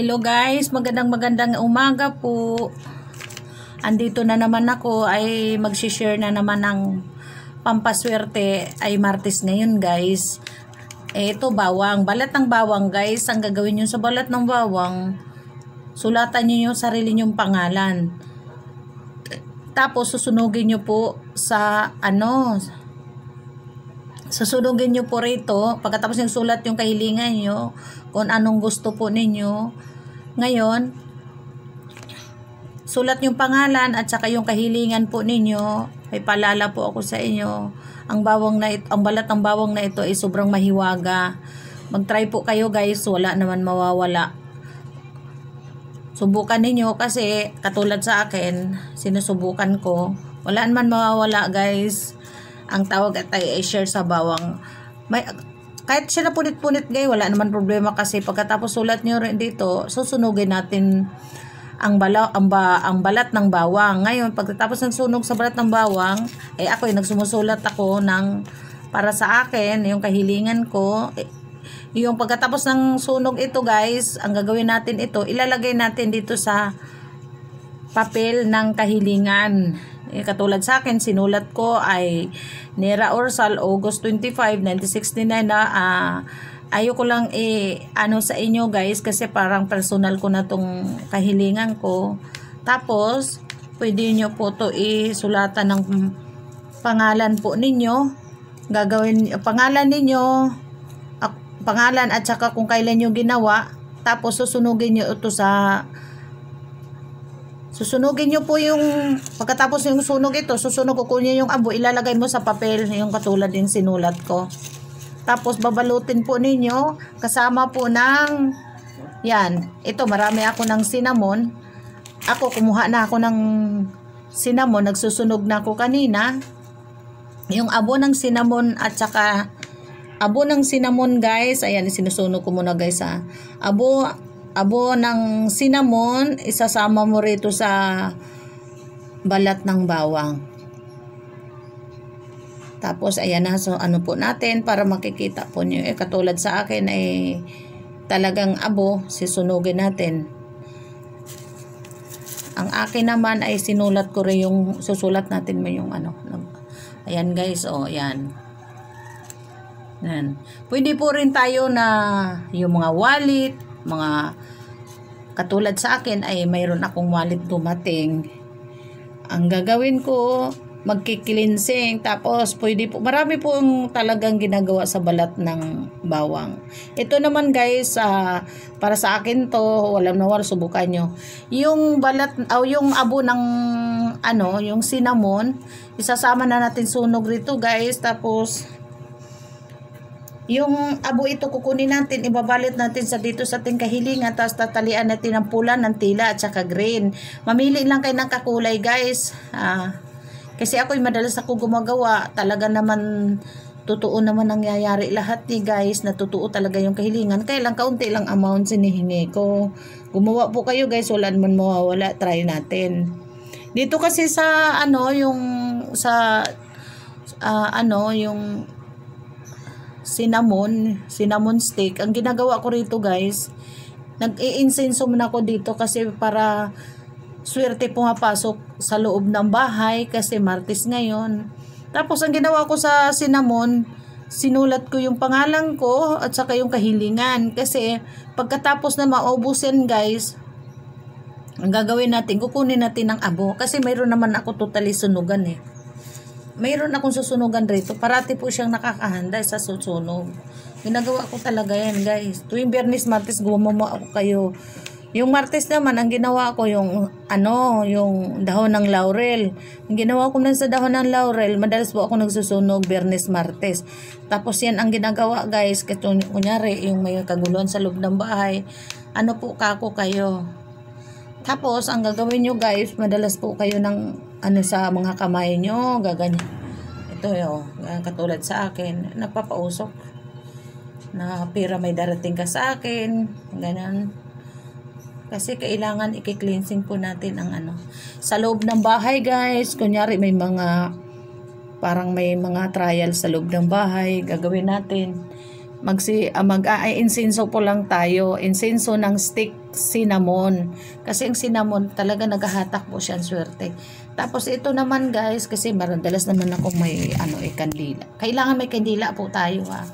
Hello guys, magandang magandang umaga po. Andito na naman ako ay magsi-share na naman ng pampaswerte ay Martes ngayon guys. Eh, ito bawang, balat ng bawang guys. Ang gagawin niyo sa balat ng bawang, sulatan niyo yung sarili niyong pangalan. Tapos susunugin niyo po sa ano, susunugin nyo po rito, pagkatapos yung sulat yung kahilingan nyo, kung anong gusto po ninyo. Ngayon, sulat yung pangalan at saka yung kahilingan po ninyo. May palala po ako sa inyo. Ang bawang na ito, ang balat ng bawang na ito ay sobrang mahiwaga. Mag-try po kayo guys, wala naman mawawala. Subukan ninyo kasi katulad sa akin, sinusubukan ko. Wala naman mawawala guys ang tawag at ay share sa bawang. May, kahit siya na punit-punit gay, wala naman problema kasi pagkatapos sulat nyo rin dito, susunugin natin ang bala ang, ba, ang balat ng bawang. Ngayon, pagkatapos ng sunog sa balat ng bawang, eh ako ay nagsumusulat ako ng para sa akin, yung kahilingan ko, eh, yung pagkatapos ng sunog ito guys, ang gagawin natin ito, ilalagay natin dito sa papel ng kahilingan. Eh, katulad sa akin, sinulat ko ay Nera Orsal, August 25, 1969 na uh, ayoko lang eh, ano sa inyo guys kasi parang personal ko na tong kahilingan ko. Tapos, pwede nyo po to isulatan ng pangalan po ninyo. Gagawin, pangalan ninyo, pangalan at saka kung kailan nyo ginawa. Tapos, susunugin nyo ito sa Susunugin nyo po yung, pagkatapos yung sunog ito, susunog ko kunin yung abo, ilalagay mo sa papel, yung katulad yung sinulat ko. Tapos babalutin po ninyo, kasama po ng, yan, ito marami ako ng cinnamon. Ako, kumuha na ako ng cinnamon, nagsusunog na ako kanina. Yung abo ng cinnamon at saka, abo ng cinnamon guys, ayan, sinusunog ko muna guys ha. Abo, abo ng cinnamon, isasama mo rito sa balat ng bawang. Tapos, ayan na, so ano po natin para makikita po nyo. Eh, katulad sa akin ay talagang abo, sisunugin natin. Ang akin naman ay sinulat ko rin yung, susulat natin mo yung ano. Ayan guys, oh, ayan. Yan. Pwede po rin tayo na yung mga wallet, mga katulad sa akin ay mayroon akong wallet dumating. Ang gagawin ko, magkikilinsing tapos pwede po marami po ang talagang ginagawa sa balat ng bawang ito naman guys uh, para sa akin to walang nawar subukan nyo yung balat o uh, yung abo ng ano yung cinnamon isasama na natin sunog rito guys tapos yung abo ito kukunin natin, ibabalit natin sa dito sa ating kahilingan, tapos tatalian natin ng pula, ng tila, at saka green. Mamili lang kayo ng kakulay guys. Ah, kasi ako'y madalas ako gumagawa. Talaga naman, totoo naman nangyayari lahat ni guys, na totoo talaga yung kahilingan. Kaya lang kaunti lang amount sinihingi ko. Gumawa po kayo guys, wala naman mawawala. Try natin. Dito kasi sa ano, yung sa uh, ano, yung cinnamon, cinnamon stick. Ang ginagawa ko rito guys, nag-i-incense muna ako dito kasi para swerte pumapasok sa loob ng bahay kasi martis ngayon. Tapos ang ginawa ko sa cinnamon, sinulat ko yung pangalan ko at saka yung kahilingan kasi pagkatapos na maubos yan guys, ang gagawin natin, kukunin natin ng abo kasi mayroon naman ako totally sunugan eh mayroon akong susunugan rito. Parati po siyang nakakahanda sa susunog. Ginagawa ko talaga yan, guys. Tuwing Bernis Martes, gumawa ako kayo. Yung Martes naman, ang ginawa ko yung, ano, yung dahon ng laurel. Ang ginawa ko na sa dahon ng laurel, madalas po ako nagsusunog Bernis Martes. Tapos yan ang ginagawa, guys. Kunyari, yung may kaguluhan sa loob ng bahay, ano po kako kayo. Tapos, ang gagawin nyo guys, madalas po kayo ng ano sa mga kamay nyo, gaganyan. Ito yo, katulad sa akin, napapausok. Na pira may darating ka sa akin, ganyan. Kasi kailangan i-cleansing po natin ang ano. Sa loob ng bahay guys, kunyari may mga parang may mga trial sa loob ng bahay, gagawin natin. magsi uh, mag uh, insenso po lang tayo insenso ng stick cinnamon kasi ang cinnamon talaga naghahatak po siya swerte tapos ito naman guys kasi maradalas naman ako may ano eh kandila. Kailangan may kandila po tayo ha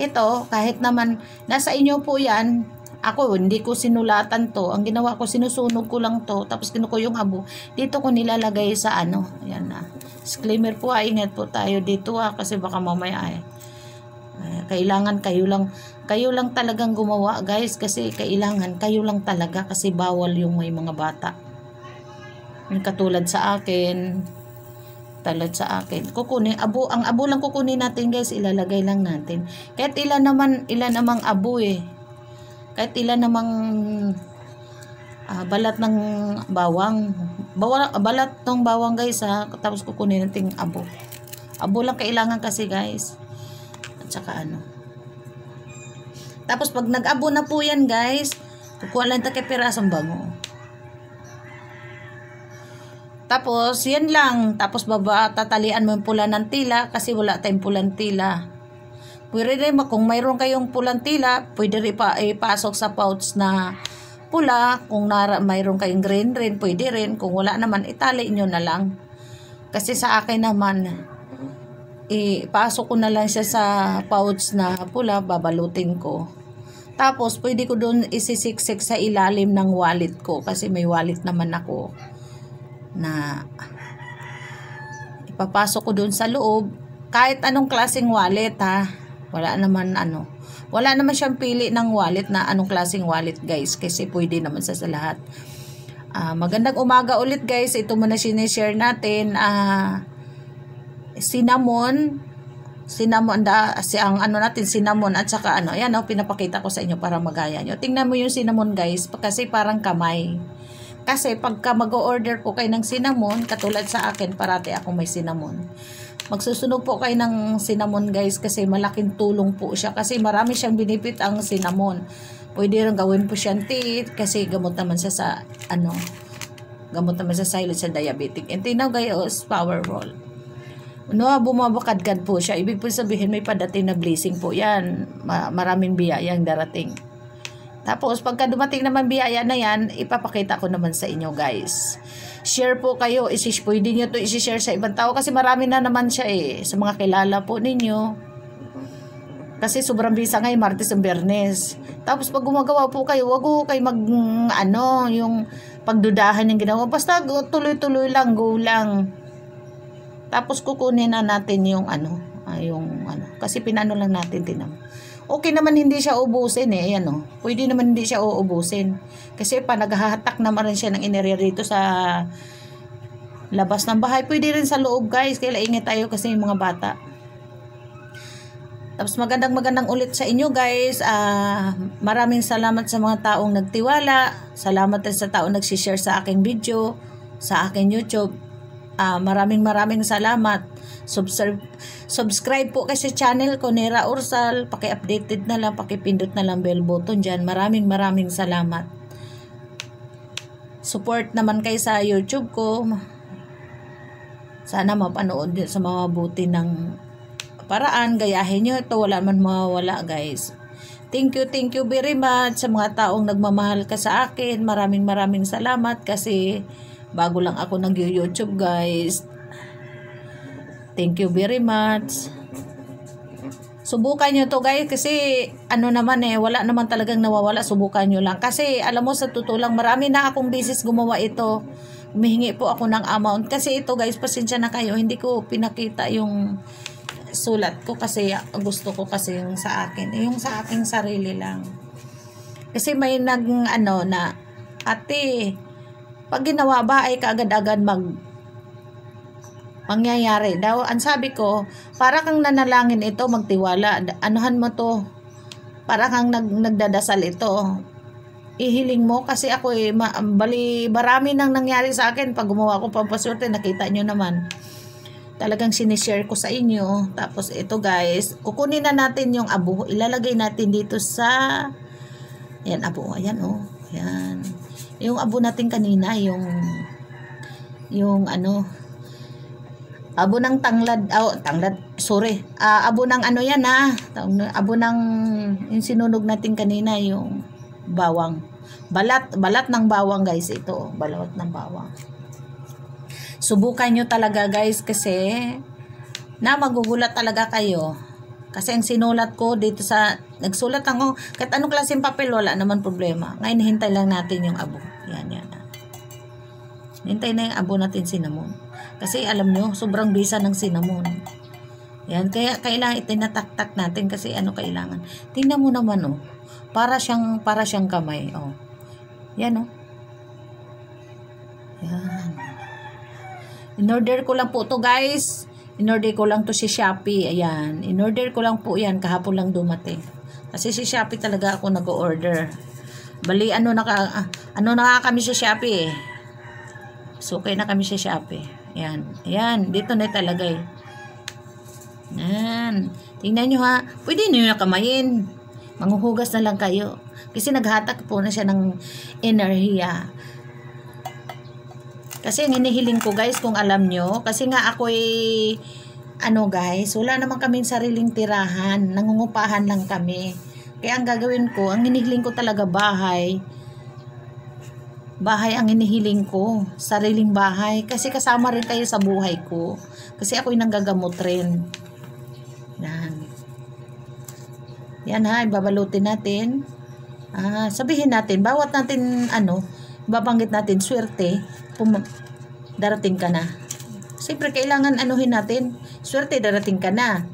ito kahit naman nasa inyo po yan ako hindi ko sinulatan to. Ang ginawa ko sinusunog ko lang to tapos kinuko yung abo dito ko nilalagay sa ano yan na disclaimer po ay ingat po tayo dito ha kasi baka mamaya ay kailangan kayo lang kayo lang talagang gumawa guys kasi kailangan kayo lang talaga kasi bawal yung may mga bata. Katulad sa akin, talad sa akin. Kukunin, abo, ang abo lang kukunin natin guys, ilalagay lang natin. Kahit ilan naman, ilan namang abo eh. Kahit ilan namang uh, balat ng bawang. Bawang, balat ng bawang guys ha. Tapos kukunin natin abo. Abo lang kailangan kasi guys tsaka ano. Tapos pag nag-abo na po yan guys, kukuha lang tayo pirasong bango. Tapos, yan lang. Tapos, baba, tatalian mo yung pula ng tila kasi wala tayong pulang tila. Pwede rin, kung mayroon kayong pulang tila, pwede rin pa, ipasok sa pouch na pula. Kung nara, mayroon kayong green rin, pwede rin. Kung wala naman, itali nyo na lang. Kasi sa akin naman, ipasok ko na lang siya sa pouch na pula, babalutin ko. Tapos, pwede ko doon isisiksik sa ilalim ng wallet ko kasi may wallet naman ako na ipapasok ko doon sa loob. Kahit anong klaseng wallet ha. Wala naman ano. Wala naman siyang pili ng wallet na anong klaseng wallet guys kasi pwede naman sa, lahat. Uh, magandang umaga ulit guys. Ito muna sinishare natin. Uh, cinnamon, cinnamon da si ang ano natin cinnamon at saka ano ayan oh pinapakita ko sa inyo para magaya nyo tingnan mo yung cinnamon guys kasi parang kamay kasi pagka mag-order po kayo ng cinnamon katulad sa akin parati ako may cinnamon magsusunog po kayo ng cinnamon guys kasi malaking tulong po siya kasi marami siyang benefit ang cinnamon pwede rin gawin po siyang tea kasi gamot naman siya sa ano gamot naman sa silent sa diabetic and tinaw guys power roll no, bumabakadkad po siya. Ibig po sabihin may padating na blessing po yan. Ma maraming biyaya ang darating. Tapos, pagka dumating naman biyaya na yan, ipapakita ko naman sa inyo guys. Share po kayo. Isis, pwede nyo to isi-share sa ibang tao kasi marami na naman siya eh. Sa mga kilala po ninyo. Kasi sobrang bisa ngayon, Martes and Bernes. Tapos pag gumagawa po kayo, wag ko kayo mag, ano, yung pagdudahan yung ginawa. Basta tuloy-tuloy lang, go lang. Tapos kukunin na natin yung ano, uh, yung ano, kasi pinano lang natin din Okay naman hindi siya ubusin eh, ayan oh. Pwede naman hindi siya uubusin. Kasi pa naghahatak naman rin siya ng energy rito sa labas ng bahay. Pwede rin sa loob guys, kaya ingat tayo kasi yung mga bata. Tapos magandang magandang ulit sa inyo guys. Uh, maraming salamat sa mga taong nagtiwala. Salamat din sa taong nagsishare sa aking video, sa aking YouTube. Uh, maraming maraming salamat. Subscribe, subscribe po kasi channel ko, Nera Ursal. Paki-updated na lang, paki-pindot na lang bell button dyan. Maraming maraming salamat. Support naman kayo sa YouTube ko. Sana mapanood sa mga buti ng paraan. Gayahin nyo ito. Wala man mawawala guys. Thank you, thank you very much sa mga taong nagmamahal ka sa akin. Maraming maraming salamat kasi Bago lang ako nag-YouTube guys. Thank you very much. Subukan nyo to guys kasi ano naman eh, wala naman talagang nawawala. Subukan nyo lang. Kasi alam mo sa totoo lang, marami na akong business gumawa ito. Humihingi po ako ng amount. Kasi ito guys, pasensya na kayo. Hindi ko pinakita yung sulat ko kasi gusto ko kasi yung sa akin. Yung sa aking sarili lang. Kasi may nag ano na ate pag ginawa ba ay kaagad-agad mag mangyayari daw. Ang sabi ko, para kang nanalangin ito, magtiwala. Anuhan mo to. Para kang nag, nagdadasal ito. Ihiling mo kasi ako eh, ma, bali, marami nang nangyari sa akin pag gumawa ko pampaswerte, nakita nyo naman. Talagang sinishare ko sa inyo. Tapos ito guys, kukunin na natin yung abo. Ilalagay natin dito sa, yan abo, ayan oh. Yan. Yung abo natin kanina, yung yung ano abo ng tanglad, oh, tanglad, sorry. Ah, abo ng ano yan ha. Abo ng yung sinunog natin kanina yung bawang. Balat, balat ng bawang guys ito. Balat ng bawang. Subukan nyo talaga guys kasi na magugulat talaga kayo. Kasi ang sinulat ko dito sa, nagsulat ako, kahit anong klaseng papel, wala naman problema. Ngayon, hintay lang natin yung abo. Yan, yan. Hintay na yung abo natin cinnamon. Kasi alam nyo, sobrang bisa ng cinnamon. Yan, kaya kailangan itinataktak natin kasi ano kailangan. Tingnan mo naman oh. Para siyang para siyang kamay oh. Yan oh. Yan. In-order ko lang po to guys. In-order ko lang to si Shopee. Ayan. In-order ko lang po yan. Kahapon lang dumating. Kasi si Shopee talaga ako nag-order. Bali, ano na, ka, ah, ano na kami sa Shopee eh. So, okay na kami sa Shopee. Ayan. Ayan. Dito na talaga eh. Yan. Tingnan nyo ha. Pwede nyo na kamayin. Manghuhugas na lang kayo. Kasi naghatak po na siya ng enerhiya. Kasi ang hinihiling ko guys, kung alam nyo, kasi nga ako ay, ano guys, wala naman kaming sariling tirahan. Nangungupahan lang kami. Kaya ang gagawin ko, ang hinihiling ko talaga bahay. Bahay ang hinihiling ko. Sariling bahay. Kasi kasama rin kayo sa buhay ko. Kasi ako'y nanggagamot rin. Yan. Yan ha, babalutin natin. Ah, sabihin natin, bawat natin ano, babanggit natin swerte, pum- darating ka na. Siyempre, kailangan anuhin natin, swerte, darating ka na.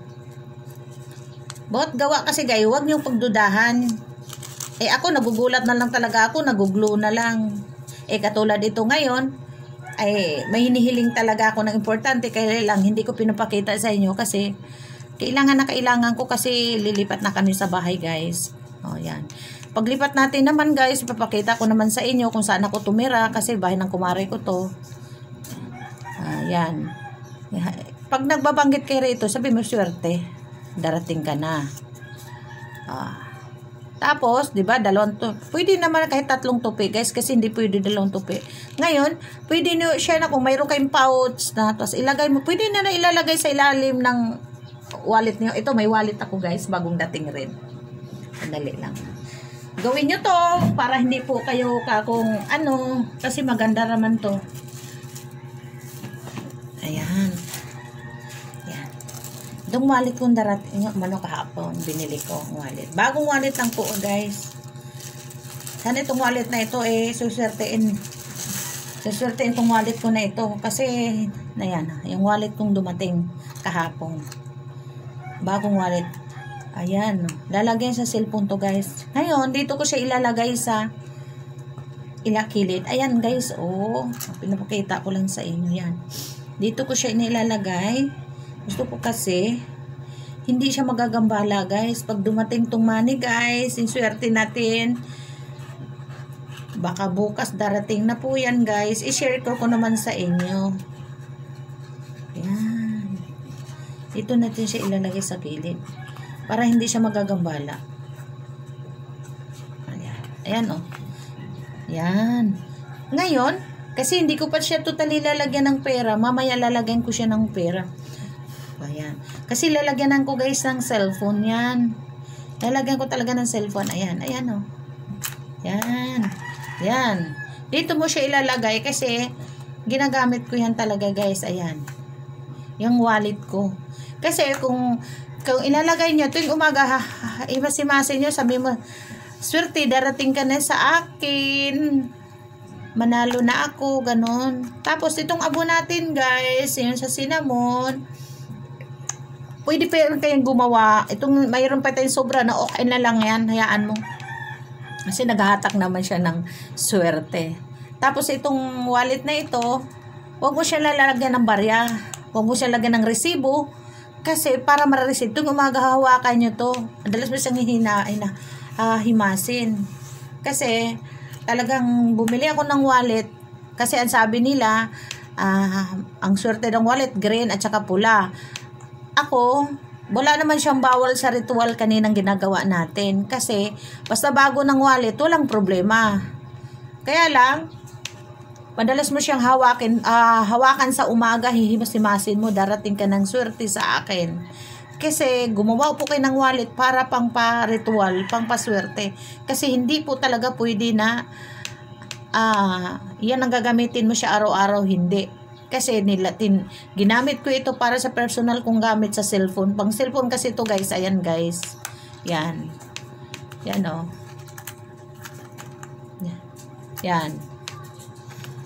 Bawat gawa kasi guys, huwag niyong pagdudahan. Eh ako, nagugulat na lang talaga ako, naguglo na lang. Eh katulad ito ngayon, ay may hinihiling talaga ako ng importante, kaya lang hindi ko pinapakita sa inyo kasi kailangan na kailangan ko kasi lilipat na kami sa bahay guys. O yan. Paglipat natin naman guys, ipapakita ko naman sa inyo kung saan ako tumira kasi bahay ng kumare ko to. Ayan. Pag nagbabanggit kayo rito, sabi mo swerte. Darating ka na. Ah. Tapos, 'di ba, dalawang to. Pwede naman kahit tatlong tupi, guys, kasi hindi pwede dalawang tupi. Ngayon, pwede niyo share na kung mayroon kayong pouch na tapos ilagay mo, pwede na na ilalagay sa ilalim ng wallet niyo. Ito, may wallet ako guys, bagong dating rin. Sandali lang. Gawin nyo to para hindi po kayo kakong ano, kasi maganda naman to. Ayan. Itong wallet kong darating, yung ano kahapon, binili ko ang wallet. Bagong wallet lang po guys. Sana itong wallet na ito eh, susertein susertein itong wallet ko na ito kasi na yan, yung wallet kong dumating kahapon bagong wallet. Ayan. Lalagyan sa cellphone to guys. Ngayon, dito ko siya ilalagay sa ilakilid. Ayan guys, oh. Pinapakita ko lang sa inyo yan. Dito ko siya inilalagay. Gusto ko kasi, hindi siya magagambala guys. Pag dumating tong money guys, inswerte natin. Baka bukas darating na po yan guys. I-share ko ko naman sa inyo. Yan. Ito natin siya ilalagay sa gilid. Para hindi siya magagambala. Ayan. Ayan. Oh. Ayan. Ngayon, kasi hindi ko pa siya totally lalagyan ng pera. Mamaya lalagyan ko siya ng pera. Ayan. Kasi lalagyanan ko guys ng cellphone yan. Lalagyan ko talaga ng cellphone. Ayan. Ayan o. Oh. Yan. Yan. Dito mo siya ilalagay kasi ginagamit ko yan talaga guys. Ayan. Yung wallet ko. Kasi kung kung ilalagay nyo tuwing umaga, ha, iba si Masi nyo, sabi mo, swerte, darating ka na sa akin. Manalo na ako, ganun. Tapos, itong abo natin, guys, yun sa cinnamon, pwede pa rin kayong gumawa. Itong, mayroon pa tayong sobra na okay na lang yan, hayaan mo. Kasi naghahatak naman siya ng swerte. Tapos, itong wallet na ito, huwag mo siya lalagyan ng barya. Huwag mo siya lagyan ng resibo kasi para ma-receive, tuwing umaga hawakan nyo to. Madalas mo siyang hihinain na uh, himasin. Kasi talagang bumili ako ng wallet kasi ang sabi nila uh, ang swerte ng wallet green at saka pula. Ako, wala naman siyang bawal sa ritual kaninang ginagawa natin kasi basta bago ng wallet, walang problema. Kaya lang, Madalas mo siyang hawakin, ah, hawakan sa umaga, hihimas-himasin mo, darating ka ng swerte sa akin. Kasi gumawa po kayo ng wallet para pang pa-ritual, pang paswerte. Kasi hindi po talaga pwede na ah, yan ang gagamitin mo siya araw-araw, hindi. Kasi nila, tin, ginamit ko ito para sa personal kong gamit sa cellphone. Pang cellphone kasi ito guys, ayan guys. Yan. Yan o. Oh. Yan.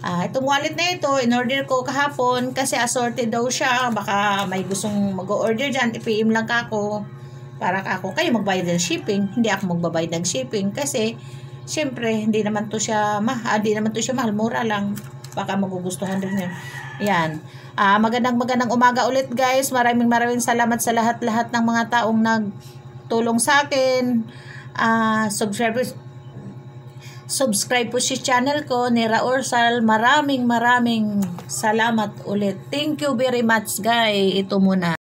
Ah, itong wallet na ito, in-order ko kahapon kasi assorted daw siya. Baka may gustong mag-order dyan, i-PM lang ako. Para ako, kayo magbayad ng shipping. Hindi ako magbabayad ng shipping kasi, syempre, hindi naman to siya, ma ah, hindi naman to siya mahal, mura lang. Baka magugustuhan din yun. Yan. Ah, magandang magandang umaga ulit guys. Maraming maraming salamat sa lahat-lahat ng mga taong nagtulong sa akin. Ah, subscribers subscribe po si channel ko ni Raorsal. Maraming maraming salamat ulit. Thank you very much guys. Ito muna.